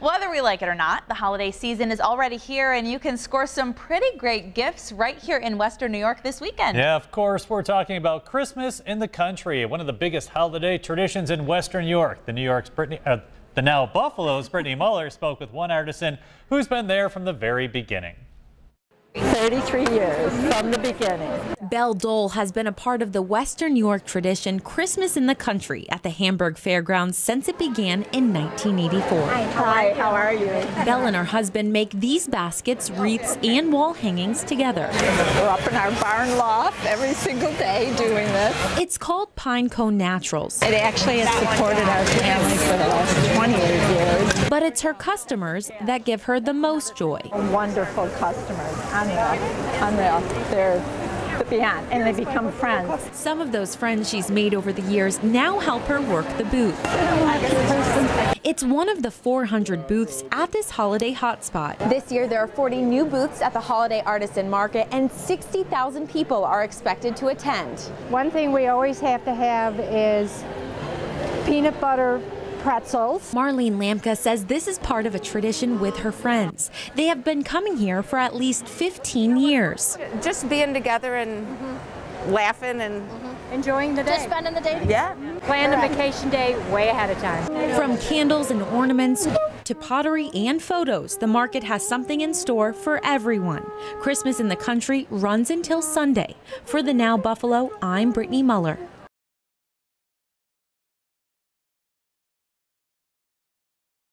Whether we like it or not, the holiday season is already here and you can score some pretty great gifts right here in Western New York this weekend. Yeah, of course, we're talking about Christmas in the country, one of the biggest holiday traditions in Western New York. The New York's Brittany, uh, the now Buffalo's Brittany Muller spoke with one artisan who's been there from the very beginning. 33 years from the beginning. Belle Dole has been a part of the Western New York tradition Christmas in the Country at the Hamburg Fairgrounds since it began in 1984. Hi, how are you? Belle and her husband make these baskets, wreaths, and wall hangings together. We're up in our barn loft every single day doing this. It's called Pine Cone Naturals. It actually has supported our family for the last 28 years. But it's her customers that give her the most joy. Wonderful customers, unreal, unreal. They're beyond, and they become friends. Some of those friends she's made over the years now help her work the booth. It's one of the 400 booths at this holiday hotspot. This year, there are 40 new booths at the Holiday Artisan Market, and 60,000 people are expected to attend. One thing we always have to have is peanut butter pretzels. Marlene Lamka says this is part of a tradition with her friends. They have been coming here for at least 15 years. Just being together and mm -hmm. laughing and mm -hmm. enjoying the day. Just spending the day together. Yeah. Plan a vacation day way ahead of time. From candles and ornaments to pottery and photos, the market has something in store for everyone. Christmas in the country runs until Sunday. For the Now Buffalo, I'm Brittany Muller.